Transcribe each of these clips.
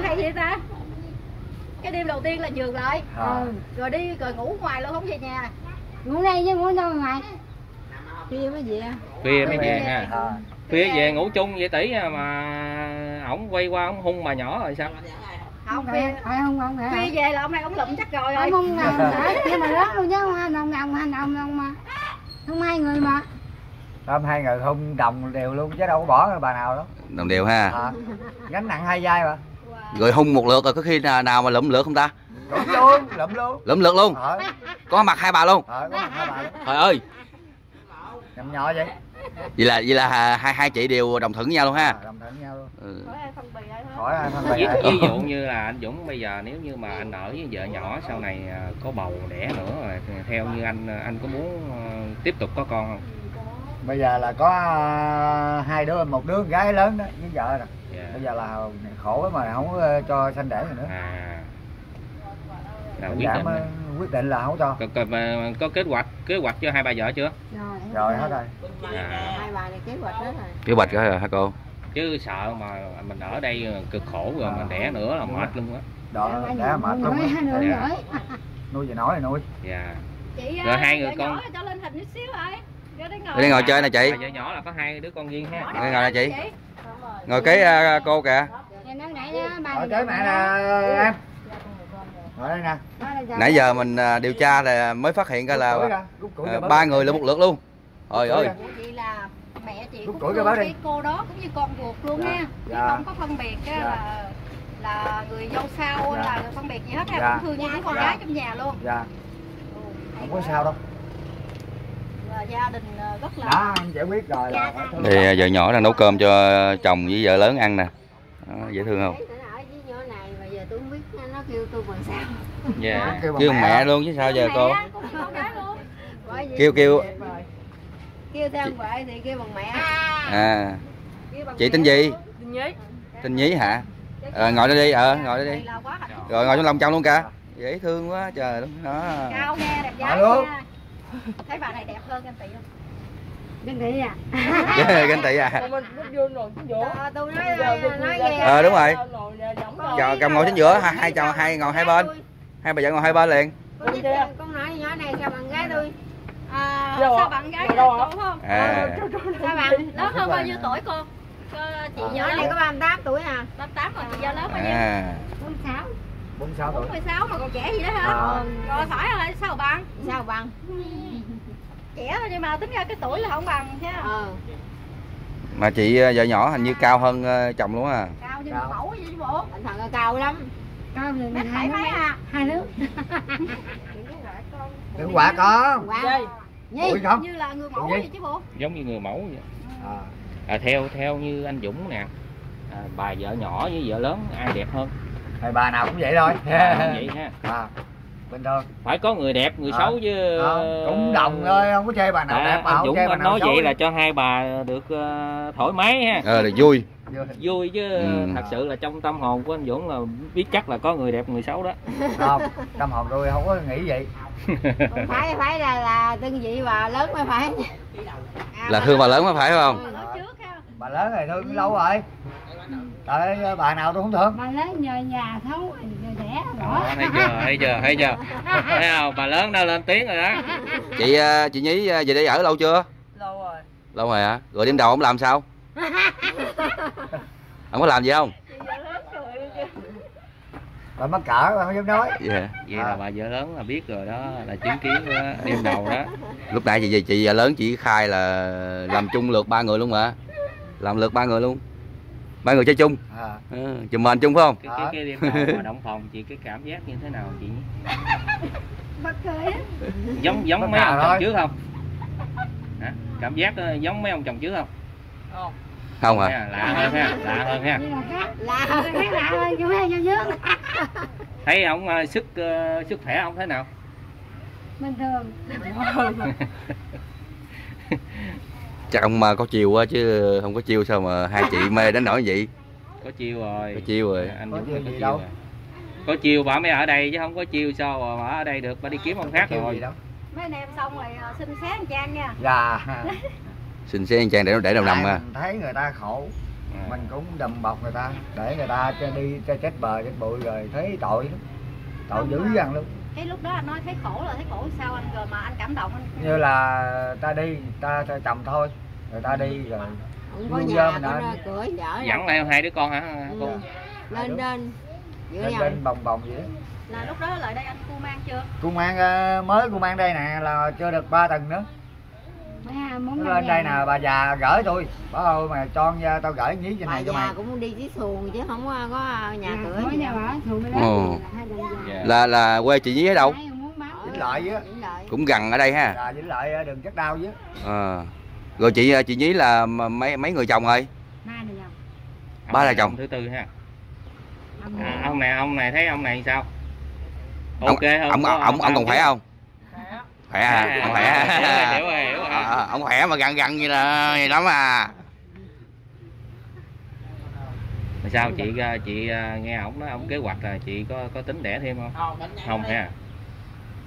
hay vậy ta? Cái đêm đầu tiên là nhường lại. Ờ. rồi đi rồi ngủ ngoài luôn không về nhà. Ngủ đây chứ ngủ đâu ngoài. Kia mới về. Khuya mới về ha. Ờ. khuya về ngủ chung vậy tỷ à, mà ổng quay qua ổng hung bà nhỏ rồi sao? Không khuya. không không khuya về là ông này ông lụm chắc rồi. Rồi không không nhưng mà lớn luôn chứ không đồng đồng hai đồng đồng mà không hai người mà. Hôm hai người không đồng đều luôn chứ đâu có bỏ bà nào đâu. Đồng đều ha. À. gánh nặng hai vai mà rồi hung một lượt rồi có khi nào, mà lụm lượt không ta? Đúng luôn lụm luôn. Lụm lượt luôn? Ờ. Có mặt hai bà luôn? Ờ có mặt hai bà luôn. Trời ơi. Nhầm nhỏ vậy. Vậy là vậy là hai hai chị đều đồng thuận với nhau luôn ha? À, đồng thuận nhau luôn. Ừ. Khỏi ai phân bì ví, dụ như là anh Dũng bây giờ nếu như mà anh ở với vợ nhỏ sau này à, có bầu đẻ nữa rồi thì theo như anh anh có muốn à, tiếp tục có con không bây giờ là có à, hai đứa một đứa con gái lớn đó với vợ rồi dạ. Bây giờ là khổ mà không có cho sanh đẻ nữa. À. Là quyết định mới quyết định là không cho. Có, có, có kế hoạch kế hoạch cho hai bà vợ chưa? Rồi. Rồi hết rồi. À, hai bà này kế hoạch hết rồi. Kế hoạch đó hả cô? Chứ sợ mà mình ở đây cực khổ rồi mình đẻ nữa là mệt luôn á. Đó đẻ mệt luôn á. Dạ. nuôi gì nói thì nuôi. Dạ. Chị Rồi à, hai người con- cho lên hình chút xíu rồi đi ngồi chơi nè chị. Vợ nhỏ là có hai đứa con riêng ha. Ngồi nè chị. Ngồi kế à, cô kìa. Rồi tới mẹ nè em. Ngồi đây nè. nãy giờ mình à, điều tra là mới phát hiện ra là à, bớt. ba người là một lượt luôn. Củi ơi mẹ chị cũng cái đi. cô đó cũng như con ruột luôn Dạ, nha. Chứ dạ. không có phân biệt á Dạ. là là người dâu sau Dạ. là phân biệt gì hết ha Dạ. cũng thương như đứa con Dạ. gái trong nhà luôn. Dạ. Không có sao đâu gia đình ờ, rất là đó anh giải quyết rồi là phải thương. thì à, vợ nhỏ đang nấu cơm cho chồng với vợ lớn ăn nè. Đó, dễ thương không? Nãy ở với nhỏ này mà giờ tôi không biết nó kêu tôi bằng sao. Dạ. Kêu bằng kêu mẹ. luôn chứ sao giờ cô? luôn. Kêu- kêu- kêu theo ông vậy thì kêu bằng mẹ. À. Kêu bằng chị tên gì? luôn. tên nhí hả? Ờ ngồi đây đi ờ ngồi đây đi. rồi ngồi trong lòng chồng luôn kìa. Dễ thương quá trời đó. Cao nghe đẹp gái Alo. Thấy bà này đẹp hơn anh tỷ không? Đừng nghĩ à? Ganh tị à? Ờ, tôi nói nói nghe ờ đúng rồi. chào cầm ngồi chính giữa hai, hai chồng hai ngồi hai bên. Hai bà vợ ngồi hai bên liền. Con nói con nhỏ này sao bằng gái tôi? À, sao bạn gái cô không? À. Sao bạn? lớn hơn bao nhiêu tuổi cô Cô, chị nhỏ này có 38 tuổi à? Tám tám rồi chị giao lớn bao nhiêu? À. 46 46 tuổi. 46 mà còn trẻ gì đó hả? À. rồi phải rồi sao bằng? Trẻ thôi nhưng mà tính ra cái tuổi là không bằng nha ờ. Mà chị ờ, vợ nhỏ hình như cao hơn ờ, chồng luôn à cao như mẫu vậy chứ bộ. Anh thằng cao lắm. Cao thì mét hai bảy mấy nước à? hai nước đừng quả con. Quả nhi không? như là người mẫu vậy chứ bộ. Giống như người mẫu vậy. À, à, theo theo như anh Dũng nè. À, bà vợ nhỏ với vợ lớn ai đẹp hơn? Thì bà nào cũng vậy thôi. À, vậy ha. À, bình thường phải có người đẹp người À, xấu chứ. không, cũng đồng thôi không có chê bà nào à, đẹp mà anh không Dũng chê bà nào nói xấu vậy là cho hai bà được ờ, thoải mái ha. Ờ được vui. Vui chứ Ừ. thật sự là trong tâm hồn của anh Dũng là biết chắc là có người đẹp người xấu đó. Không tâm hồn tôi không có nghĩ vậy. Không phải phải là là tương vị và lớn mới phải. À, là thương bà lớn mới phải không? bà lớn bà này thương lâu rồi. Tại bà nào tôi không thương. Bà lớn nhờ nhà thấu rồi Đó, thấy chưa thấy chưa thấy chưa thấy không bà lớn đã lên tiếng rồi đó chị ờ, chị nhí ờ, về đây ở lâu chưa lâu rồi lâu rồi hả rồi đêm đầu ông làm sao ông có làm gì không bà mắc cỡ bà không dám nói dạ vậy là bà vợ lớn là biết rồi đó là chứng kiến đó, đêm đầu đó lúc nãy chị gì chị vợ lớn chỉ khai là làm chung lượt ba người luôn mà làm lượt ba người luôn ba người chơi chung. À, ừ, chùm mền chung phải không? Cái, cái, cái đêm đầu mà động phòng chị cái cảm giác như thế nào chị? Giống giống Bất mấy ông chồng trước không? Hả? cảm giác ờ, giống mấy ông chồng trước không? Không. Hả Ha, lạ hơn ha lạ hơn ha. Lạ hơn. Lạ hơn chú hay cho trước thấy ông ờ, sức ờ, sức khỏe ông thế nào? Bình thường chắc ông mà có chiều quá chứ không có chiêu sao mà hai chị mê đến nỗi vậy? Có chiêu rồi. Có chiêu rồi. Anh Có chiêu có gì chiêu đâu. rồi. có chiêu bà mới ở đây chứ không có chiêu sao mà bà ở đây được. Bà đi kiếm ông khác rồi. mấy anh em xong rồi ờ, xin xé anh Trang nha. Dạ. Xin xé anh trang để để đầu nằm à? thấy người ta khổ. À. mình cũng đùm bọc người ta để người ta cho đi cho chết bờ chết bụi rồi thấy tội lắm. Tội dữ dằn luôn cái lúc đó anh nói thấy khổ là thấy khổ sao anh rồi mà anh cảm động anh như là ta đi ta, ta chồng thôi rồi ta đi rồi không có Luôn nhà có ra cửa chở dẫn theo hai đứa con hả cô Ừ. lên lên nhau lên bồng bồng vậy. Là lúc đó lại đây anh cu mang chưa? Cô mang ờ, mới cô mang đây nè là chưa được ba tầng nữa năm lên đây nè bà già gửi tôi bảo ơi mà cho nha, tao gửi nhí trên bà này cho mày cũng đi với xuồng chứ không có, có nhà cửa Ừ, gì đâu Ồ. Hai đàn già. Dạ. là là quê chị nhí ở đâu. Vĩnh Lợi Lợi. cũng gần ở đây ha là vĩnh lợi ờ, đường chất đau chứ Ờ. rồi chị chị nhí là mấy mấy người chồng rồi Ba là Ông chồng. thứ tư ha Ông à, này. ông này ông này thấy ông này sao ông ok không ông ông ông còn khỏe không khỏe à? Ông khỏe hiểu rồi hiểu rồi. Ờ, ông khỏe mà gần gần như là vậy lắm à. Mà sao chị ờ, chị ờ, nghe ổng nói ông kế hoạch là chị có có tính đẻ thêm không? Không ha.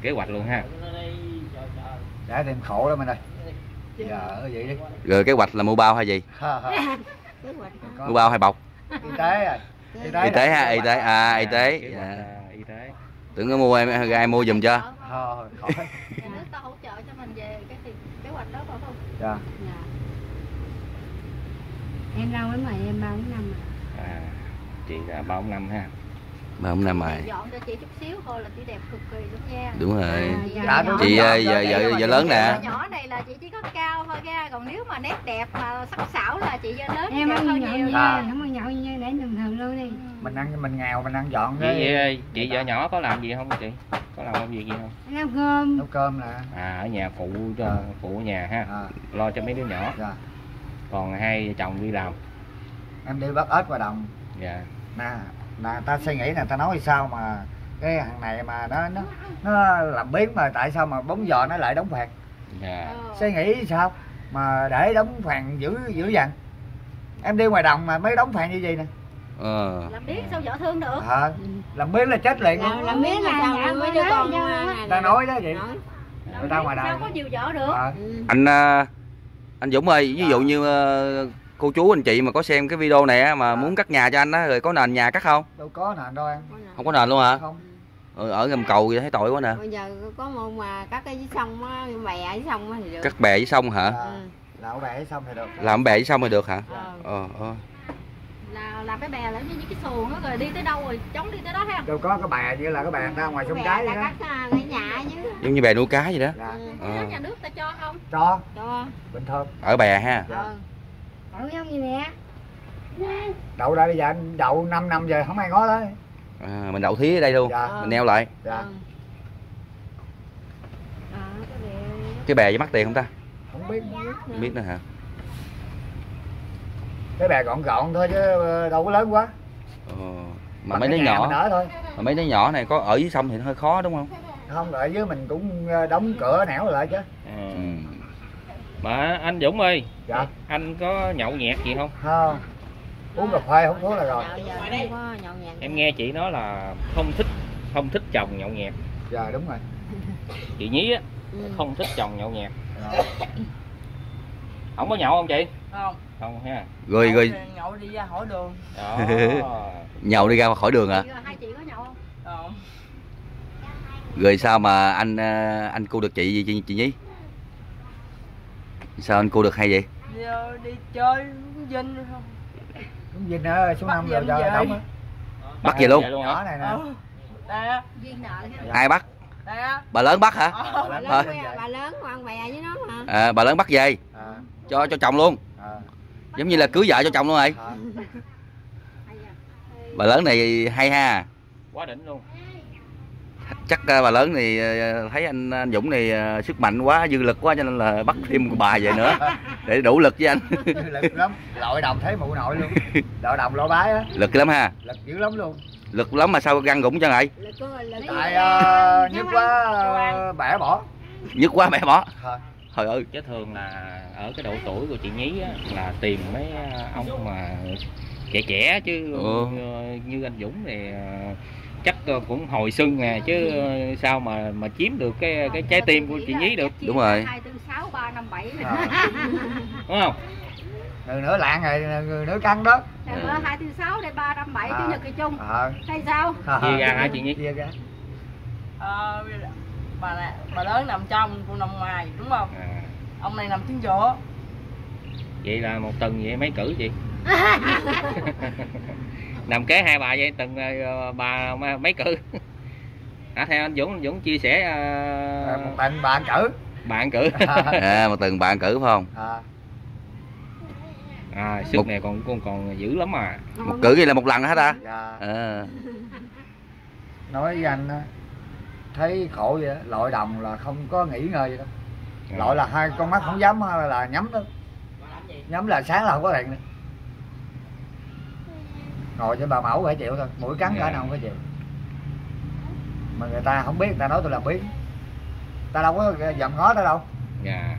Kế hoạch luôn ha. Để thêm khổ lắm anh ơi. Giờ vậy đi? rồi kế hoạch là mua bao hay gì? Mua bao hay bọc? Y tế rồi y tế, y tế ha y tế à y tế. Dạ. y tưởng có mua em ai mua giùm cho Thôi, khỏi. nhà nước ta hỗ trợ cho mình về cái tiền kế hoạch đó phải không? Dạ. Dạ. em lâu lắm rồi em ba bốn năm rồi à, chị là ba bốn năm ha. Mà hôm nay mày dọn cho chị chút xíu thôi là chị đẹp cực kỳ luôn nha. Đúng rồi. À, dạ, Dạ, dạ. tôi chị giờ để mà giờ lớn nè. Nhỏ này là chị chỉ có cao thôi ra còn nếu mà nét đẹp mà sắc sảo là chị giờ lớn em đẹp ăn hơn nhậu nhiều như À. không ăn nhậu như để thường luôn đi. Mình ăn mình nghèo mình ăn dọn chị cái ờ, chị vợ nhỏ có làm gì không chị? Có làm công việc gì không? Nấu cơm. Nấu cơm nè. À ở nhà phụ cho À. phụ nhà ha. À, lo cho mấy đứa nhỏ. Dạ. Còn hai vợ chồng đi làm. Em đi bắt ếch vào đồng. Dạ. Nè nè ta suy nghĩ nè ta nói sao mà cái hàng này mà nó nó nó làm biến mà tại sao mà bóng giò nó lại đóng phạt? Dạ. Ờ. suy nghĩ sao? Mà để đóng phạt dữ dữ dằn. Em đi ngoài đồng mà mới đóng phạt như vậy nè ờ. Làm biết sao vợ thương được? À, làm biến là chết liền làm luôn làm biết là sao Dạ, mấy đứa con à, ta nói đó vậy người ta ngoài đời sao có nhiều vợ được? À, Ừ. anh ờ, anh Dũng ơi ví dụ như ờ, cô chú anh chị mà có xem cái video này á, mà muốn cắt nhà cho anh á rồi có nền nhà cắt không? Đâu có nè đâu em. Không có nền. Luôn hả? Không. Ừ, ở gầm cầu vậy thấy tội quá nè. Bây giờ có một mà cắt cái dưới sông á bè dưới sông á thì được. Cắt bè với sông hả? Là, Ừ. là ổ bẻ xong thì được. Làm bè với sông thì được hả? Ờ. ờ ờ là làm cái bè là như cái xuồng đó rồi đi tới đâu rồi chống đi tới đó ha. Đâu có cái bè như là cái bè ta ngoài sông vậy đó. cắt à, cái nhà chứ. Giống như bè nuôi cá vậy đó. Dạ. Ừ. cái Ờ. nhà nước ta cho không? Cho. Cho. Bình thường. Ở bè ha. Dạ. đậu giống như nè? Đậu đây bây giờ anh đậu 5 năm giờ không ai ngó tới. À, mình đậu thí ở đây luôn. Dạ. Ờ. mình neo lại. Dạ. Ừ. Cái bè. Cái bè với mắc tiền không ta? Không biết. Không biết nữa hả cái bè gọn gọn thôi chứ ờ, đâu có lớn quá. Ờ. mà Bằng mấy đứa nhỏ ở thôi. mà mấy đứa nhỏ này có ở dưới sông thì nó hơi khó đúng không? Không ở dưới mình cũng ờ, đóng cửa nẻo lại chứ. Ừ. mà anh Dũng ơi dạ. anh có nhậu nhẹt gì không? Không. Uống cà phê không thuốc là rồi. Có nhậu nhẹt em nghe chị nói là không thích không thích chồng nhậu nhẹt. Dạ đúng rồi. Chị nhí á Ừ. không thích chồng nhậu nhẹt. Dạ. Không có nhậu không chị? Không. Không ha. Rồi rồi. nhậu đi ra hỏi đường. Đó. Nhậu đi ra khỏi đường hả? Chị- hai chị có nhậu không? Không. Rồi sao mà anh ờ, anh cu được chị gì chị, chị nhí sao anh cu được hay vậy? Đi, ờ, đi chơi dinh không vinh ở số Bắt năm rồi về. đóng á. Bắt về luôn? Nhỏ hả? Này nè. Ha ai bắt? Đây á bà lớn bắt hả? Ờ. bà Thôi. lớn bà lớn ăn bè với nó mà. À, bà lớn bắt về. à, cho cho chồng luôn. À, giống như là cưới vợ cho chồng luôn rồi à. À. bà lớn này hay ha. Quá đỉnh luôn. Chắc ờ, bà lớn thì ờ, thấy anh, anh Dũng này ờ, sức mạnh quá dư lực quá cho nên là bắt thêm một bà về nữa. Để đủ lực với anh. Lực lắm. Lội đồng thấy mụ nội luôn. Đội đồng lỗ bái á. Lực lắm ha. Lực dữ lắm luôn. Lực lắm mà sao găng gũng cho ngại? Lực có lực. Tại uh, nhức quá ờ, bẻ bỏ. Nhức quá mẹ bỏ. Thôi. Trời ơi. Chứ thường là ở cái độ tuổi của chị nhí á, là tìm mấy ông mà trẻ trẻ chứ Ừ. ờ, như anh Dũng thì ờ, chắc ờ, cũng hồi xuân nè chứ ờ, sao mà mà chiếm được cái cái trái tim của chị nhí được. Đúng rồi. tư năm À. đúng không? Người nữa lạng rồi người nữa căng đó. Bữa hai thứ sáu đây ba trăm bảy chủ À. nhật thì chung. Ờ. Hay sao? Chia ra hả chị nhi chia ra. Ờ, bà này, bà lớn nằm trong, cô nằm ngoài, đúng không? à, Ông này nằm chính giữa. vậy là một tuần vậy mấy cử chị? Nằm kế hai bà vậy tuần ờ, bà mấy- cử? À, theo anh Dũng anh Dũng chia sẻ ờ, Rồi một tình bạn cử. bạn cử. À, một tuần bạn cử phải không? À, à sức Một- này còn còn còn dữ lắm à. Một cử gì là một lần hết ta dạ. à, nói với anh á, thấy khổ vậy đó. lội đồng là không có nghỉ ngơi gì đâu lội là hai con mắt không dám là, là nhắm đó. Nhắm là sáng là không có điện nữa. Ngồi trên bà mẫu phải chịu thôi mũi cắn cả Dạ. nào không phải chịu. Mà người ta không biết người ta nói tôi là biết ta đâu có dòm ngó ta đâu. Dạ.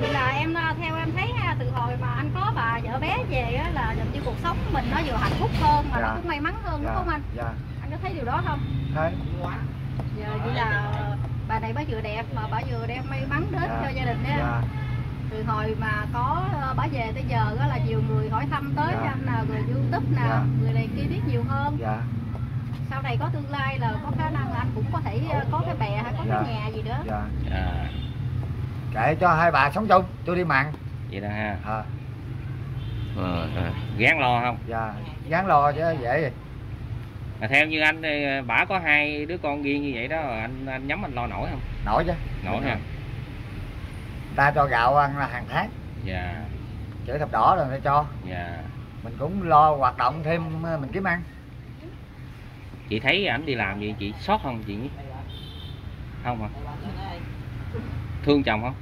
Vậy là em ờ, theo em thấy ha, từ hồi mà anh có bà vợ bé về á, là dường như cuộc sống của mình nó vừa hạnh phúc hơn mà Dạ. nó cũng may mắn hơn đúng dạ. không anh? dạ. Anh có thấy điều đó không? thấy Giờ vậy là bà này bà vừa đẹp mà bà vừa đem may mắn đến Dạ. cho gia đình á. dạ Từ hồi mà có ờ, bà về tới giờ á là nhiều người hỏi thăm tới Dạ. anh nào người YouTube nào, Dạ. người này kia biết nhiều hơn. dạ Sau này có tương lai là có khả năng anh cũng có thể ờ, có cái bè hay có Dạ. cái nhà gì nữa. dạ à, kệ cho hai bà sống chung tôi đi mặn vậy đó ha à, ờ, gán lo không dạ gán lo chứ dễ gì mà theo như anh bả có hai đứa con riêng như vậy đó anh anh nhắm anh lo nổi không? Nổi chứ. Nổi ha ta cho gạo ăn là hàng tháng. Dạ. Chữ thập đỏ rồi ta cho. Dạ. Mình cũng lo hoạt động thêm mình kiếm ăn. Chị thấy ảnh đi làm gì chị sót không chị không hả? Thương chồng không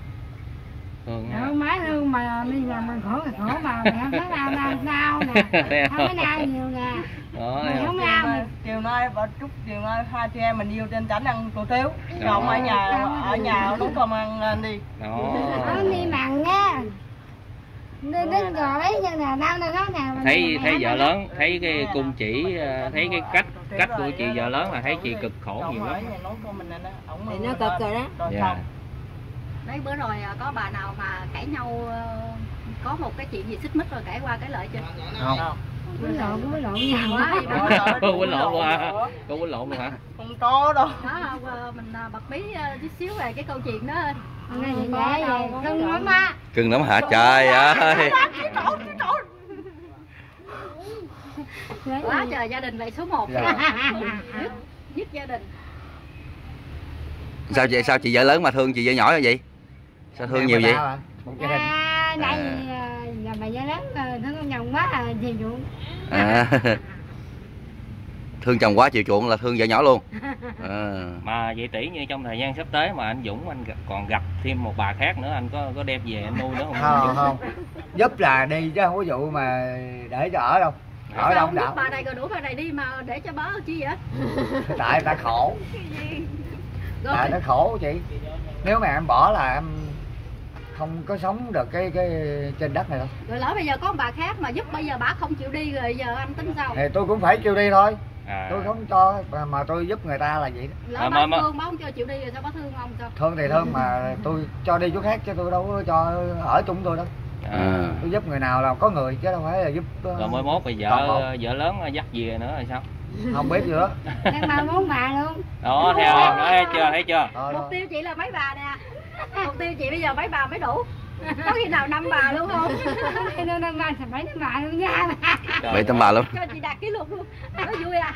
thương Đâu má thương mà đi làm mà khổ thì khổ mà mẹ thấy đau đau đau nè không có đau nhiều nè đó không không? đau nay, chiều nay bà Trúc, chiều nay hai chị em mình yêu trên tránh ăn cổ tiếu. Còn ở nhà, ở nhà nấu cơm ăn đi. đó đi mặn nha thấy thấy vợ lớn thấy cái cung chỉ ờ, thấy cái cách cách của chị vợ lớn là thấy chị cực khổ nhiều lắm mình Thì nó cực rồi đó. Dạ. Đấy bữa rồi à, có bà nào mà cãi nhau ờ, có một cái chuyện gì xích mích rồi cãi qua cãi lại chưa? không. Không. Quýnh lộn quýnh lộn nhau Quá. Quýnh lộn luôn hả nữa. có quýnh lộn luôn hả Không có đâu. Đó ờ, mình à, bật mí ờ, chút xíu về cái câu chuyện đó. Vậy vậy vậy. Cưng lắm á. Cưng lắm hả? Trời ơi. Quá trời gia đình lại số 1 Dạ. nhất, nhất gia đình. sao chị sao chị vợ lớn mà thương chị vợ nhỏ như vậy sao thương nhiều vậy? đình à? Đây à, bà gia lớn thương con nhồng quá à thì ruộng à, thương chồng quá chịu chuộng là thương vợ nhỏ luôn. À, mà vậy tỷ như trong thời gian sắp tới mà anh Dũng anh còn gặp thêm một bà khác nữa anh có có đem về anh nuôi nữa không? Không không. Giúp là đi chứ không có vụ mà để cho ở đâu. Ở đâu đạo bà này rồi đuổi bà này đi mà để cho bớ chi vậy? tại ta khổ. Tại nó khổ chị. Nếu mà em bỏ là em không có sống được cái cái trên đất này đâu rồi lỡ bây giờ có bà khác mà giúp bây giờ bà không chịu đi rồi giờ anh tính sao? thì tôi cũng phải kêu đi thôi à, tôi không cho mà, mà tôi giúp người ta là vậy đó. Lỡ À, bà mà- mà- thương bà không cho chịu đi rồi sao bà thương ông sao? thương thì thương mà tôi cho đi chỗ khác chứ tôi đâu có cho ở chung tôi đâu à. tôi giúp người nào là có người chứ đâu phải là giúp ờ, rồi mới mốt bộ. vợ vợ lớn dắt về nữa rồi sao không biết nữa nhưng mà muốn bà luôn đó theo thấy chưa thấy chưa Mục tiêu chị là mấy bà nè. Mục tiêu chị bây giờ mấy bà mới đủ. Có khi nào năm bà luôn không? Cái nó năm ba thì mấy năm bà luôn nha bảy tấm bà luôn Cho chị đạt kỷ lục luôn. Nó vui à?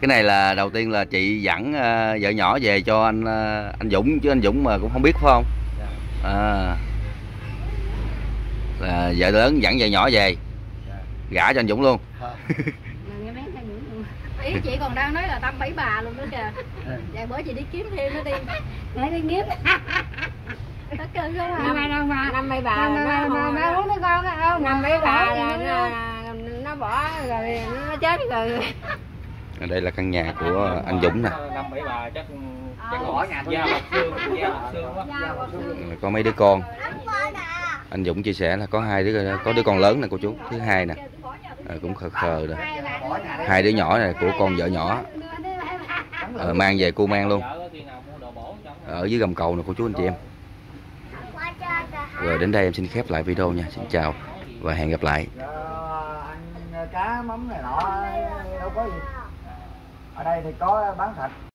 cái này là đầu tiên là chị dẫn ờ, vợ nhỏ về cho anh ờ, anh Dũng chứ anh Dũng mà cũng không biết phải không à, là vợ lớn dẫn vợ nhỏ về gả cho anh Dũng luôn Thôi. nghe mấy thằng nữa luôn Ý chị còn đang nói là tâm bảy bà luôn nữa kìa. Dạ bữa chị đi kiếm thêm nó đi. để đi kiếm. Tất cơ không à? năm năm ba. Năm mấy bà năm ba muốn đứa con không? Năm mấy bà là nó, bỏ rồi nó chết rồi. Đây là căn nhà của anh Dũng nè. Bảy bà có mấy đứa con. Anh Dũng chia sẻ là có hai đứa có đứa con lớn nè cô chú. Thứ hai nè. À, cũng khờ khờ rồi hai đứa nhỏ này của con vợ nhỏ. Ờ, mang về cô mang luôn. Ở dưới gầm cầu này cô chú anh chị em. Rồi đến đây em xin khép lại video nha. Xin chào và hẹn gặp lại. Ờ, cá mắm này nọ đâu có gì. Ở đây thì có bán thịt.